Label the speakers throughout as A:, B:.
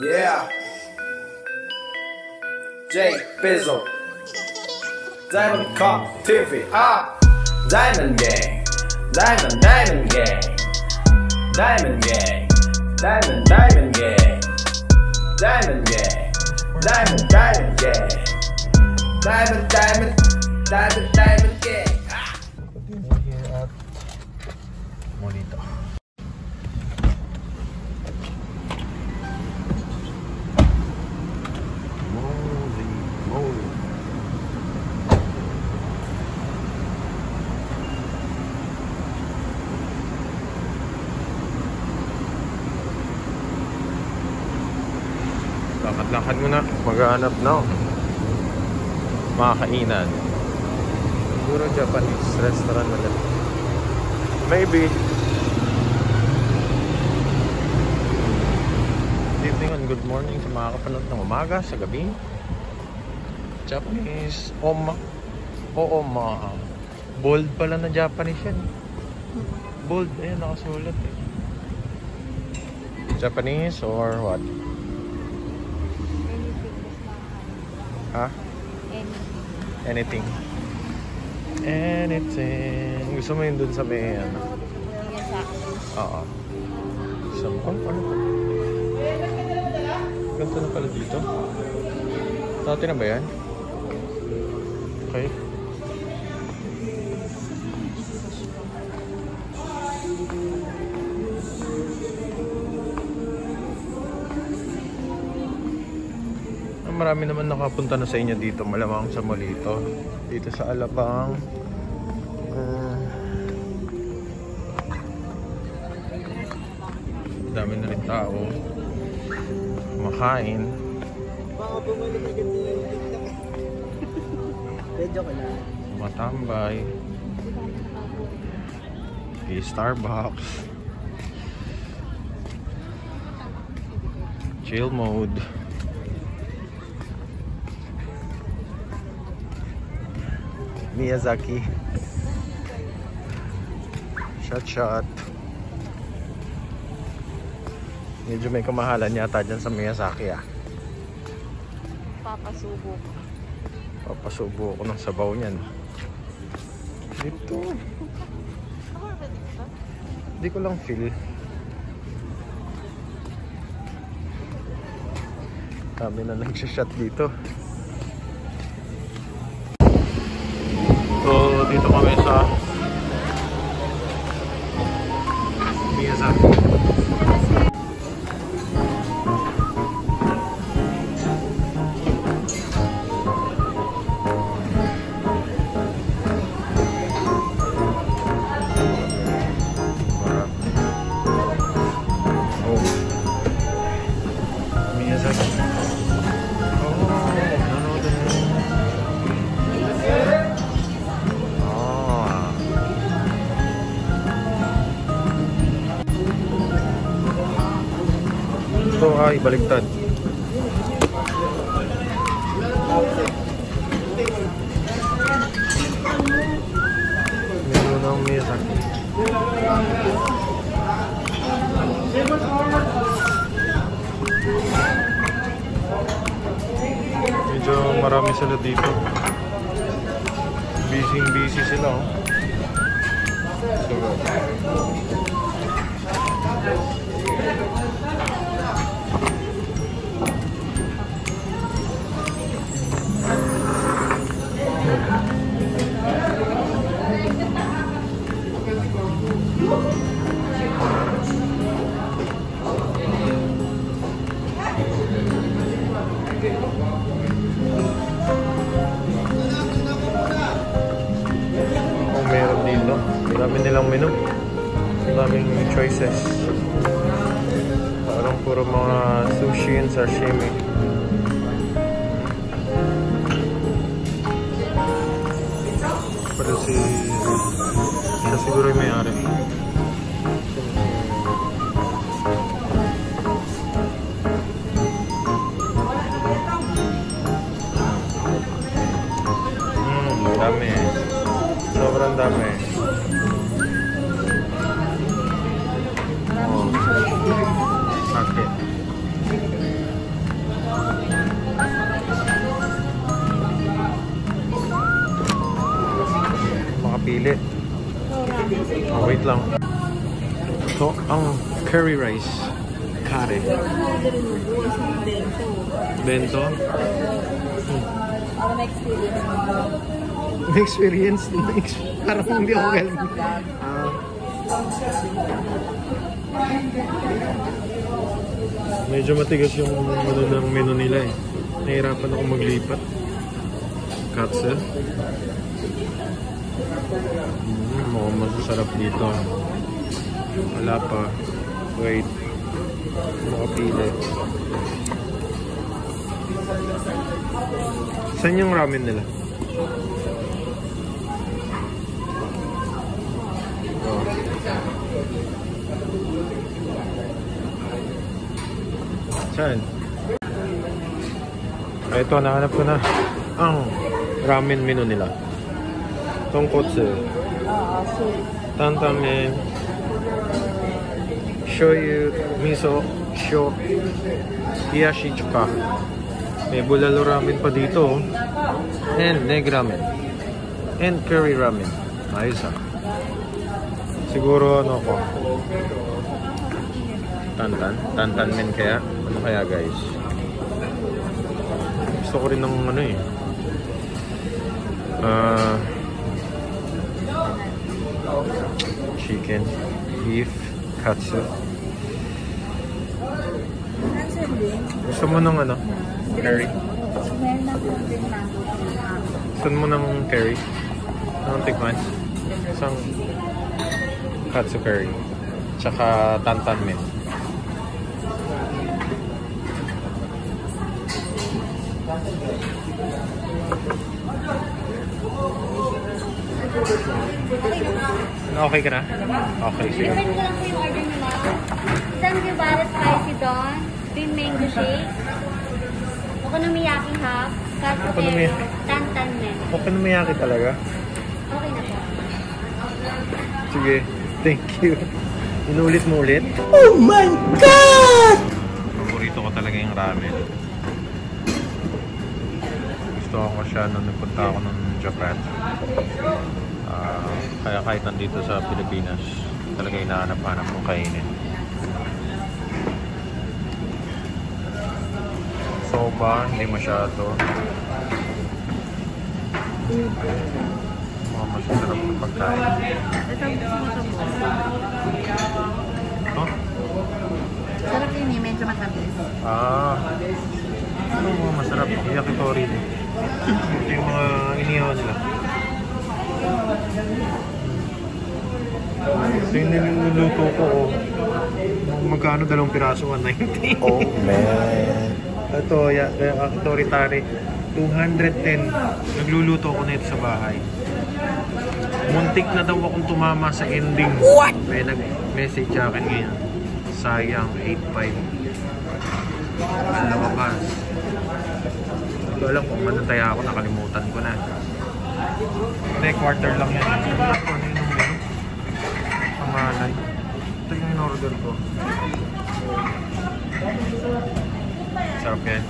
A: Yeah. Jake Bizzle. Diamond Cop Tiffy. Ah. Diamond Gang. Diamond Diamond Gang. Diamond Gang. Diamond Diamond Gang. Diamond Gang. Diamond Diamond Gang. Diamond Diamond Diamond Diamond Gang.
B: Lakad-lakad muna. Maghanap na. ako. Mga kainan. Siguro Japanese restaurant ulit. Maybe. Good evening and good morning sa mga kapanood ng umaga, sa gabi. Japanese oma. Oo. Bold pala na Japanese yan. Bold. Ayan, nakasulat eh. Japanese or what? Ha?
C: Anything.
B: Anything. Anything. Gusto mo yun dun sa may ano? Oo. Sa oh, ano to? Ganito na pala dito. Dati na ba yan? Okay. Marami naman nakapunta na sa inyo dito, malamang sa Molito. Dito sa Alabang. Ah, dami na rin tao.
D: Ka lang.
B: Matambay. Di Starbucks. Chill mode. Miyazaki. Shot shot. Medyo may kamahalan yata dyan sa Miyazaki ah.
C: Papasubo ko.
B: Papasubo ako ng sabaw niyan. Dito. Hindi ko lang feel. Kami na nagsishot dito. So, dito kami sa ay baliktad. Menu ng Miyazaki. Medyo marami sila dito. Busy busy sila oh. So, Siya siguro yung may-ari. Hmm,
C: Ako na-experience.
B: May experience. May ex- Parang hindi ako galing. Ah. medyo matigas yung ano ng menu nila eh. Nahirapan ako maglipat. Katsu. Mm, mukhang masasarap dito. Wala pa. Wait. Makapili. Saan yung ramen nila? Oh. Saan? Ito, nahanap ko na ang ramen menu nila. Tonkotsu, tantamen, shoyu, miso, sho, hiyashi chuka. May bulalo ramen pa dito. oh. And neg ramen. And curry ramen. Ayos ah. Siguro ano ko. Tantan. Tantan men kaya. Ano kaya guys? Gusto ko rin ng ano eh. Ah... chicken, beef, katsu. Gusto mo ng ano? Curry? Gusto mo ng curry? Anong tikman? Isang katsu curry. Tsaka tantan men. Okay ka na? Okay, sige.
C: Different ko yung Guevara spicy don, green mango shake, okonomiyaki half, pero, tantan men.
B: Okay na mayaki talaga.
C: Okay na po.
B: Sige. Thank you. Inulit mo ulit? Oh my God! Paborito ko talaga yung ramen. Gusto ko siya nung nagpunta ako ng Japan. Ah, kaya kahit nandito sa Pilipinas, talaga hinahanap-hanap kong kainin. Soba, hindi masyado. Mga masasarap na pagkain.
C: Ito gusto mo
B: Oh?
C: Sarap yun eh, medyo matamis.
B: Ah. Ano mga masarap? Yakitori din. Ito yung mga inihaw nila. Ito yung niluluto ko. Oh. Magkano dalawang piraso? 190.
A: Oh man.
B: Ito, ya, yakitori tare. 210. Nagluluto ako nito sa bahay. Muntik na daw akong tumama sa ending. What? May nag-message sa akin ngayon. Sayang, 8.5. Ang lumabas. Hindi ko alam kung manataya ako, nakalimutan ko na. Hindi, quarter lang yan. Ano ko, ano yun ang menu? Pamalay. Ito yung in-order ko. Sarap yan.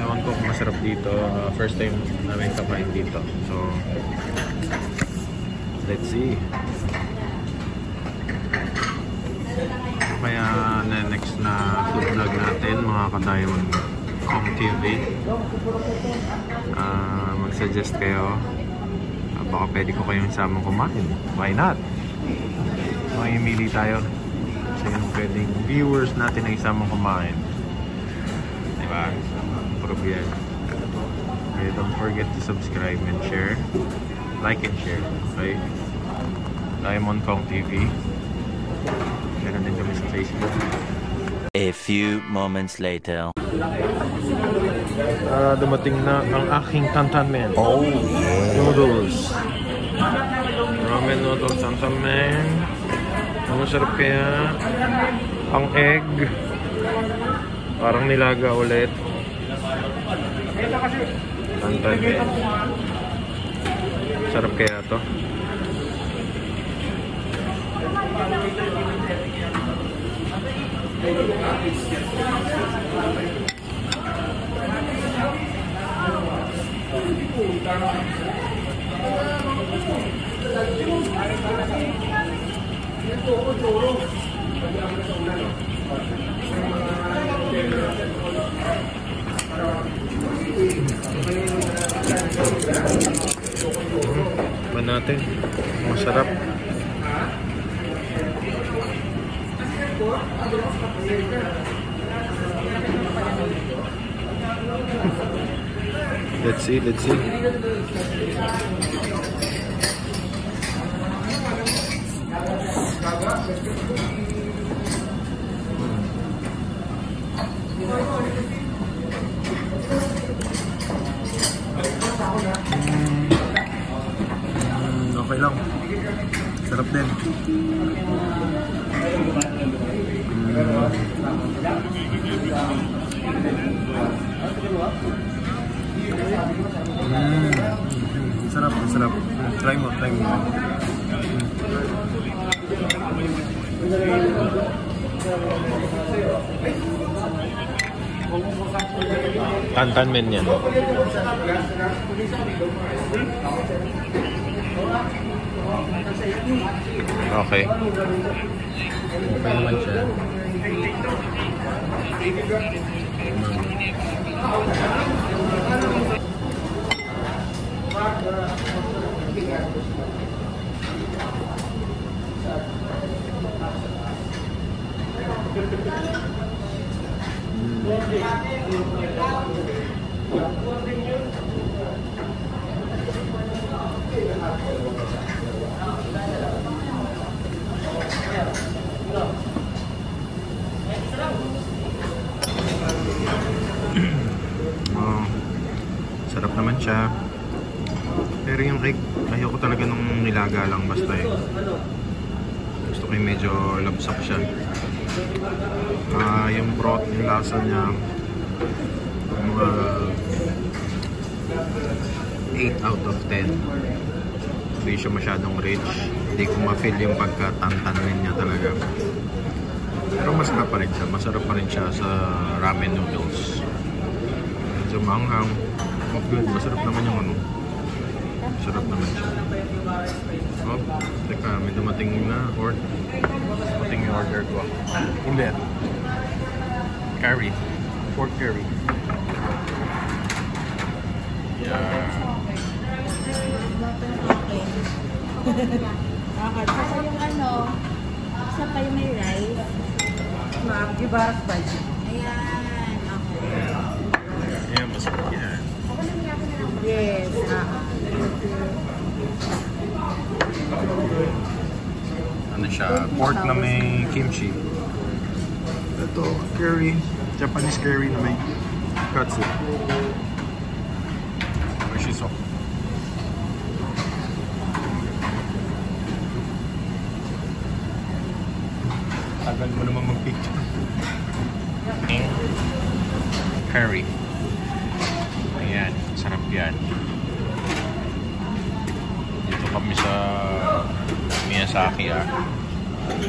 B: Ewan ko kung masarap dito. Uh, first time namin kakain dito. So, let's see. Kaya na next na food vlog natin, mga kadayon Kong TV. Ah, mag-suggest kayo. Ah, baka pwede ko kayong isamang kumain. Why not? Makimili tayo. Kasi yung pwedeng viewers natin na isamang kumain. Diba? Problem. Okay, don't forget to subscribe and share. Like and share. Okay? Diamond Kong TV. Meron din kami sa Facebook.
E: A few moments later.
B: Ah, dumating na ang aking tantanmen.
A: Oh yeah.
B: Noodles. Ramen noodles tantanmen. Ang masarap kaya. Ang egg. Parang nilaga ulit. Tantanmen. Sarap kaya to. Ba natin? Masarap. Let's see, let's see. Mm, Sarap din. Mm. Mm. Sarap, sarap. Try mo, try mo. Tantan men yan. Okay. Okay naman siya. Oh, sarap naman siya. Pero yung cake, ayoko talaga nung nilaga lang basta eh. Gusto ko yung medyo labsak siya. Ah, yung broth, yung lasa niya, mga 8 out of 10. Hindi siya masyadong rich. Hindi ko ma-feel yung pagkatantanin niya talaga. Pero masarap pa rin siya. Masarap pa rin siya sa ramen noodles. Medyo maanghang. Oh, good. Masarap naman yung ano. Masarap naman siya. Oh, teka, may dumating na yung order ko. Ulit. Curry. Pork curry. Yeah.
F: Okay. Saka yung ano, isa pa yung may rice.
D: Ma'am, Ibarra spicy.
F: Ayan. Okay.
B: Yeah, masarap yan.
F: Yes. Ah.
B: Ano siya? Pork na may kimchi. Ito, curry. Japanese curry na may katsu. Shiso. Tagal mo naman mag-picture. Curry. Ayan, sarap yan. Dito kami sa Miyazaki ah.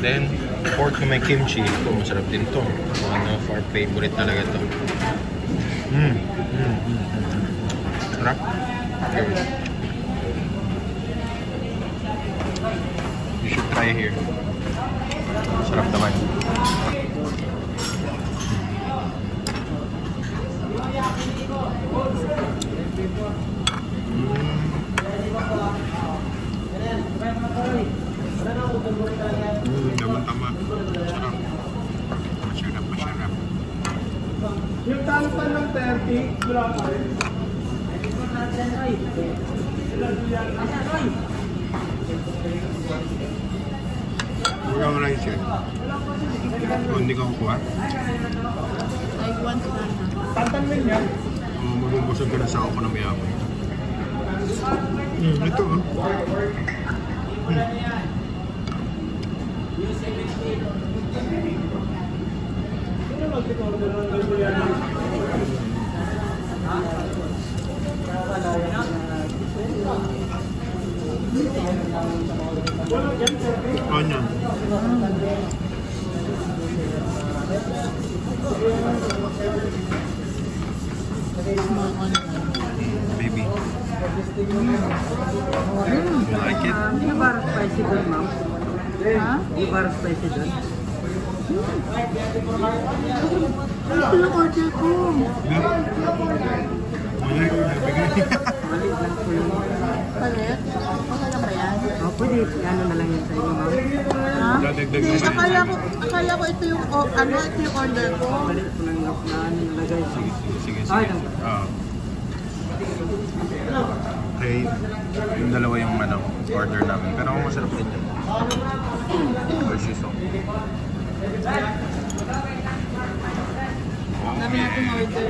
B: Then, pork na may kimchi. Ito, masarap din to. One of our favorite talaga to. Mm. Mm, mm. Sarap. Curry. You should try here. Sarap naman. Mm, naman tama. Sarap. Masarap, masarap.
D: Yung tansan ng 30, wala pa rin.
B: Kurang rice yan. O, hindi ka kukuha?
F: I want na.
D: Tantan din yan.
B: O, magbubusog ka na sa ako ng mayaman. Mm, ito oh. Onion.
F: Small onion.
B: Baby. You like it?
D: Ibarra spicy doon, ma'am.
F: Ha?
D: Ibarra spicy doon.
F: Ito yung order ko. Palit? Okay lang ba
D: pwede. Ano na lang yun sa inyo, ma'am.
F: Ha?
B: Dadagdag
F: Hindi, akala ko, akala ko ito yung, oh, ano, ito yung order ko.
D: Palit ko lang na na ano nalagay.
B: Sige, sige, sige.
D: Ay,
B: sige. Ah. Okay, yung dalawa yung ano, order namin. Pero ang masarap din yan. Versus oh.
F: Dami natin order.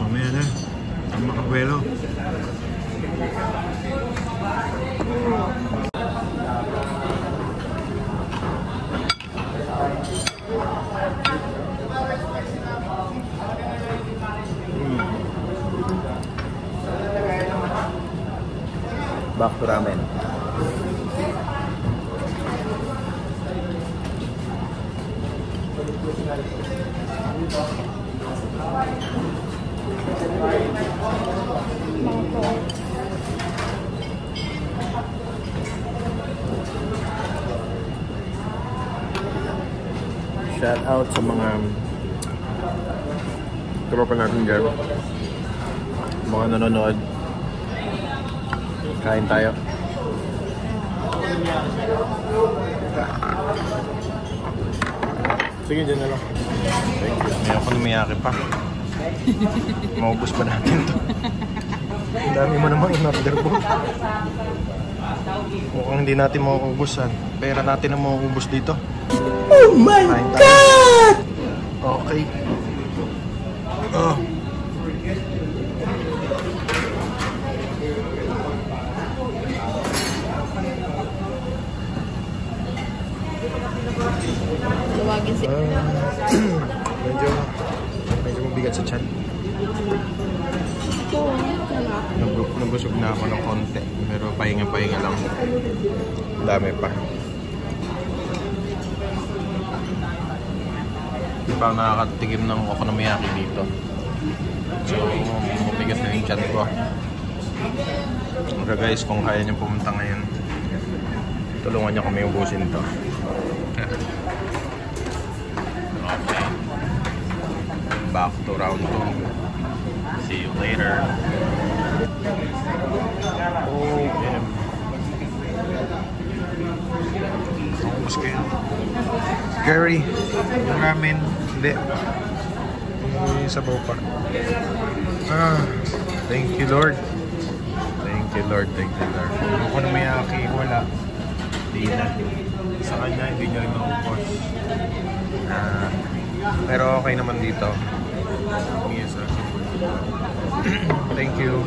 B: Mamaya na. Ang makabuelo.
A: Back to ramen. Shout out sa mga tropa natin dyan. Mga nanonood. Kain tayo. Sige, dyan na lang.
B: Thank you. May ako numiyaki pa. Maubos pa natin to. Ang dami mo namang in-order po. Mukhang hindi natin mauubusan. Pera natin ang mauubos dito. Oh my God! Okay. Oh.
F: Tawagin si...
B: Ah, medyo, medyo mabigat sa chan.
F: Ito,
B: nabusog na ako ng konti. Pero pahinga-pahinga lang. Dami pa. Hindi pa ako nakakatigim ng okonomiyaki dito. So, mabigat na yung chan ko. Pero guys, kung kaya niyo pumunta ngayon, tulungan niyo kami ubusin to. Okay. Back to round 2. See you later. Kayo. Curry. Ramen. Hindi. Yung sabaw pa. Ah, thank you Lord. Thank you Lord. Thank you Lord. Yung okonomiyaki, wala. Hindi na. Sa kanya, hindi niya rin maubos. Ah, pero okay naman dito. Yes, sir. Thank you.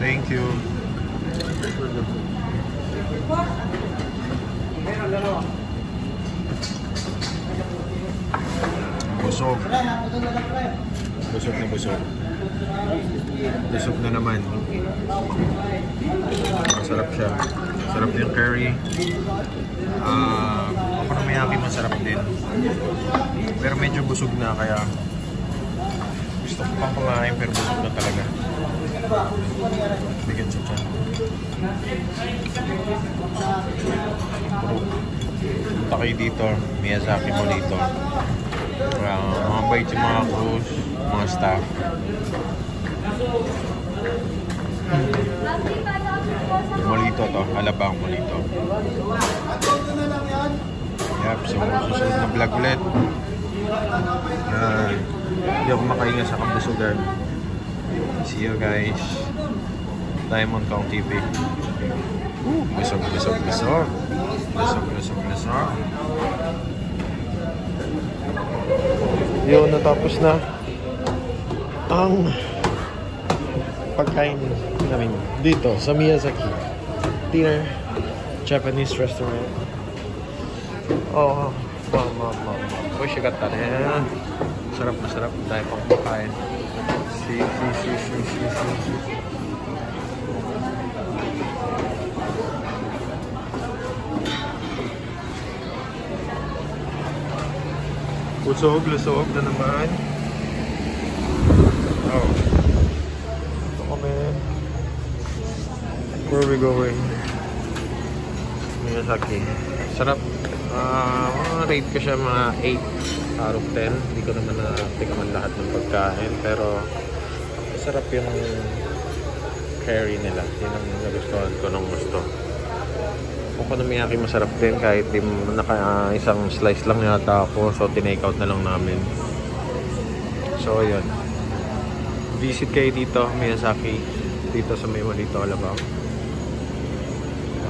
B: Thank you. Busog. Busog na busog. Busog na naman. Masarap siya. Masarap yung curry. Ah, okonomiyaki masarap din. Pero medyo busog na kaya gusto ko pang kumain pero busog na talaga. Bigat siya dyan. Punta kayo dito, Miyazaki mo dito. Uh, mga bait yung mga crews, mga staff. Molito to, alabang molito. Yep, so susunod na vlog ulit. Yan. Hindi ako makahinga sa kabusugan. See you guys. Diamond Kong TV. Woo! Busog, busog, busog. Busog, busog, busog. Yun, natapos na ang pagkain namin dito sa Miyazaki dinner Japanese restaurant oh mama mama oishikatta ne sarap na sarap tayo pang kumakain si si si si si si Lusog, lusog na naman. Oh. Ito kami. Where are we going? Miyazaki. Sarap. Uh, rate ko siya mga 8 out of 10. Hindi ko naman na-tikman lahat ng pagkain. Pero, masarap yung curry nila. Yun ang nagustuhan ko nung gusto. Okonomiyaki masarap din kahit di naka ah, isang slice lang yata ako. So, tinake out na lang namin. So, yun. Visit kayo dito, Miyazaki. Dito sa may Malito, Alabang.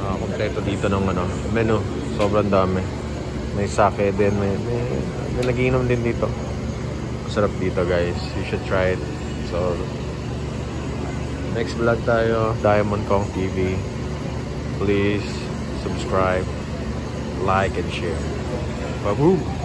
B: Ah, kompleto dito ng ano, menu. Sobrang dami. May sake din, may, may, may nagiinom din dito. Masarap dito guys. You should try it. So, next vlog tayo, Diamond Kong TV. Please subscribe, like, and share. Baboom!